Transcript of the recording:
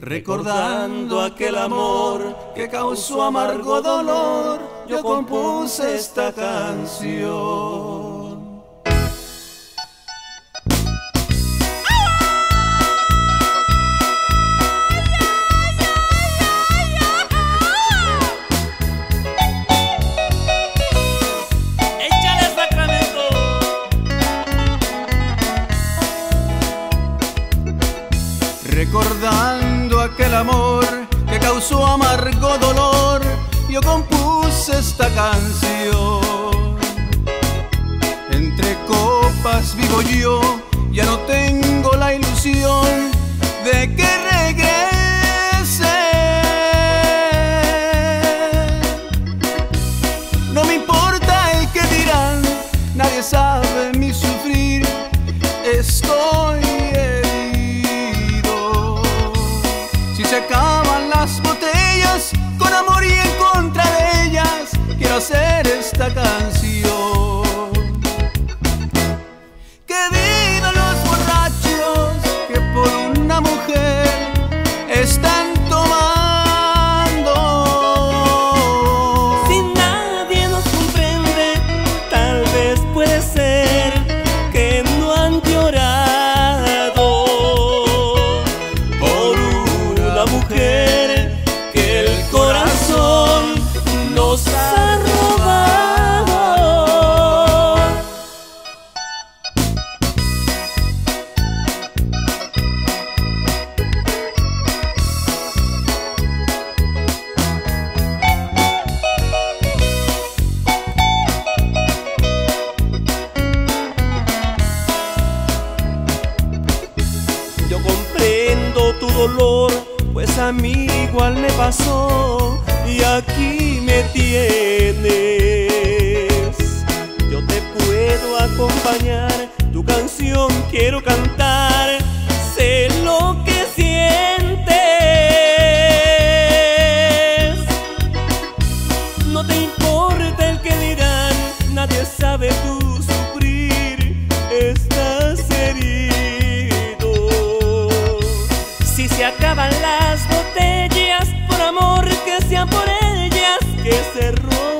Recordando aquel amor que causó amargo dolor, yo compuse esta canción. Amor que causó amargo dolor, yo compuse esta canción. Entre copas vivo yo, Acaban las botellas, con amor y en contra de ellas, quiero hacer esta canción. Pues a mí igual me pasó y aquí me tienes. Yo te puedo acompañar, tu canción quiero cantar, sé lo que sientes. No te importa el que dirán, nadie sabe tú acaban las botellas, por amor que sean por ellas, que se.